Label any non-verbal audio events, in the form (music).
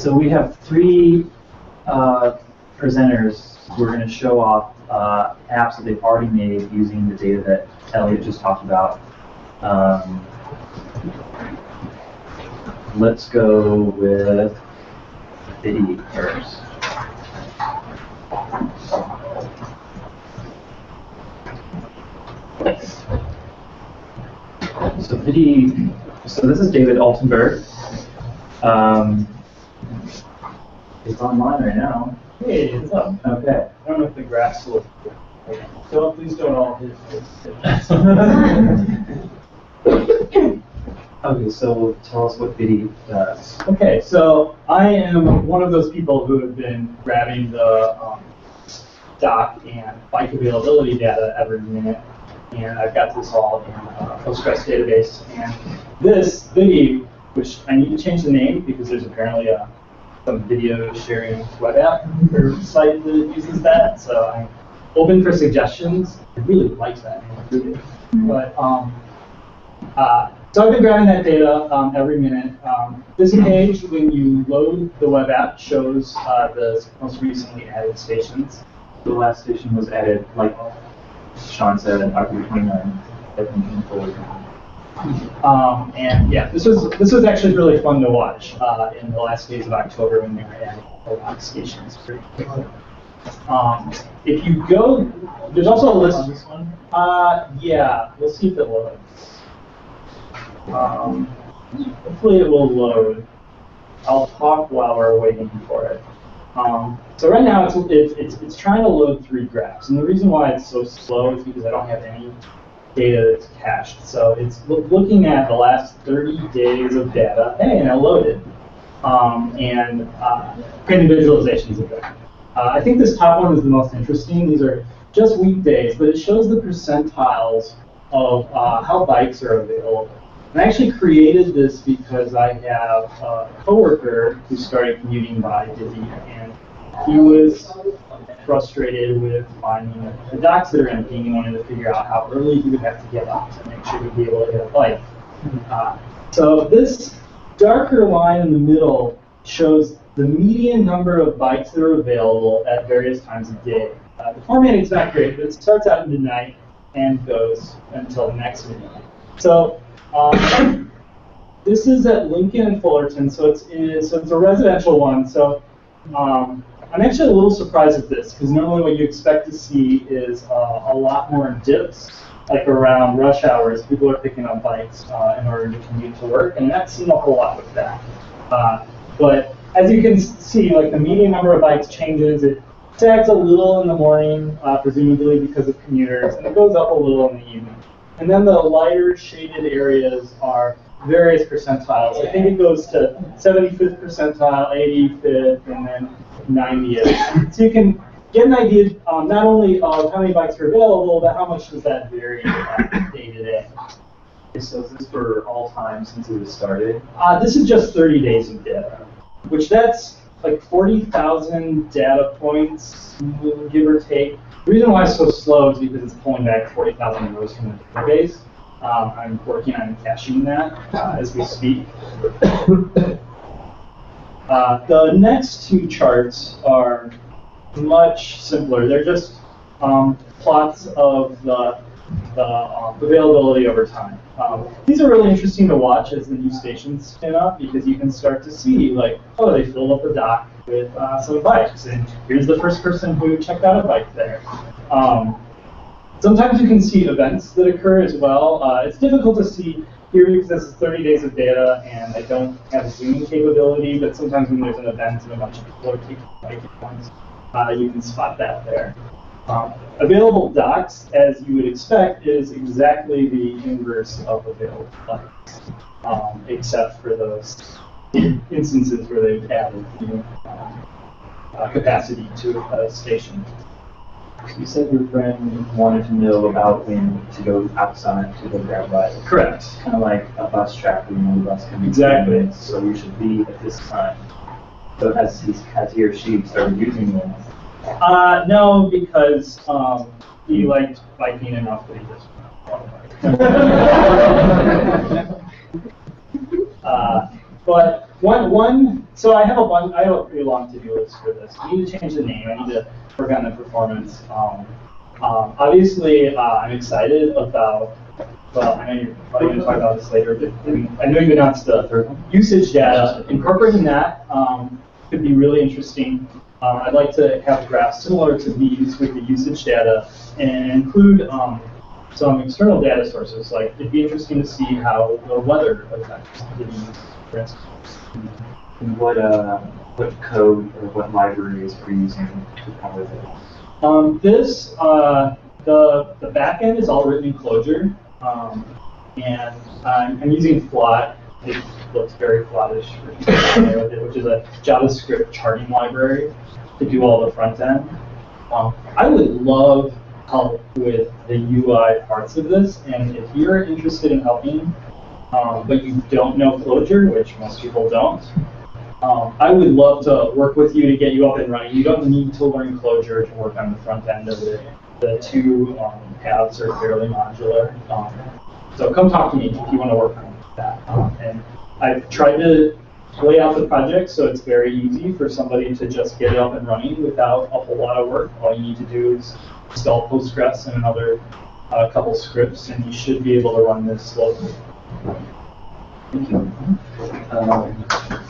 So we have three uh, presenters who are going to show off uh, apps that they've already made using the data that Elliot just talked about. Um, let's go with Viddy first. So Viddy, so this is David Altenberg. Um, it's online right now. Hey, what's up? Okay. I don't know if the graphs look. Don't please don't all hit. (laughs) Okay, so tell us what Viddy does. Okay, so I am one of those people who have been grabbing the um, dock and bike availability data every minute, and I've got this all in a Postgres database. And this Viddy, which I need to change the name because there's apparently a some video sharing web app or site that uses that, so I'm open for suggestions. I really like that but um, uh, so I've been grabbing that data um, every minute. Um, this page, when you load the web app, shows uh, the most recently added stations. The last station was added, like Sean said, in October 29, I think in forward. (laughs) Um, and yeah, this was this was actually really fun to watch uh, in the last days of October when they were adding of stations pretty quickly. Um, if you go, there's also a list. On this one? Uh, yeah, we'll see if it loads. Um, hopefully it will load. I'll talk while we're waiting for it. Um, so right now it's, it's, it's, it's trying to load three graphs. And the reason why it's so slow is because I don't have any data that's cached. So it's looking at the last 30 days of data. Hey, and it loaded. Um, and uh, creating visualizations of that. Uh, I think this top one is the most interesting. These are just weekdays, but it shows the percentiles of uh, how bikes are available. And I actually created this because I have a coworker who started commuting by Divvy, and he was frustrated with finding the docks that are empty, and he wanted to figure out how early he would have to get up to make sure he'd be able to get a bike. Uh, so this darker line in the middle shows the median number of bikes that are available at various times of day. Uh, the is not great, but it starts out at midnight and goes until the next midnight. So um, (coughs) this is at Lincoln and Fullerton, so it's in, so it's a residential one. So um, I'm actually a little surprised at this because normally what you expect to see is uh, a lot more dips, like around rush hours. People are picking up bikes uh, in order to commute to work, and I've seen a whole lot with that. Uh, but as you can see, like the median number of bikes changes. It sags a little in the morning, uh, presumably because of commuters, and it goes up a little in the evening. And then the lighter shaded areas are various percentiles. I think it goes to 75th percentile, 85th, and then 90th. So you can get an idea um, not only of how many bikes are available, but how much does that vary uh, day to day. So is this for all time since it was started? Uh, this is just 30 days of data, which that's like 40,000 data points, give or take. The reason why it's so slow is because it's pulling back 40,000 rows from the database. Um, I'm working on caching that uh, as we speak. (coughs) Uh, the next two charts are much simpler. They're just um, plots of the, the um, availability over time. Um, these are really interesting to watch as the new stations spin up because you can start to see like, oh, they filled up the dock with uh, some bikes, and here's the first person who checked out a bike there. Um, Sometimes you can see events that occur as well. Uh, it's difficult to see here because this is 30 days of data and I don't have zooming capability, but sometimes when there's an event and a bunch of people are taking bike uh, you can spot that there. Um, available docks, as you would expect, is exactly the inverse of available bikes, um, except for those instances where they've added new um, uh, capacity to a station. You said your friend wanted to know about when to go outside to go grab bike. Correct. Kind of like a bus track when the bus comes. Exactly. So we should be at this time. So has he, has he or she started using them? Uh, no, because um, he liked biking enough that he just (laughs) uh, but one one so I have a bunch, I have a pretty long to-do list for this. I need to change the name, I need to work on the performance. Um, um, obviously, uh, I'm excited about, well, I know you're probably gonna talk about this later, but I know you announced the usage data. Incorporating that, um, could be really interesting. Uh, I'd like to have graphs similar to these with the usage data and include, um, some external data sources. Like, it'd be interesting to see how the weather affects the use, for instance. And what, uh, what code or what libraries are you using to power this? Um, this, uh, the, the backend is all written in Clojure, um, and I'm, I'm using Flot. It looks very Flotish, for people familiar with it, which is a JavaScript charting library to do all the front end. Um, I would love help with the UI parts of this, and if you're interested in helping, um, but you don't know Clojure, which most people don't, um, I would love to work with you to get you up and running. You don't need to learn Clojure to work on the front end of it. The two um, paths are fairly modular. Um, so come talk to me if you want to work on that. Um, and I've tried to lay out the project so it's very easy for somebody to just get it up and running without a whole lot of work. All you need to do is install Postgres and another uh, couple scripts, and you should be able to run this locally. Thank you. Um,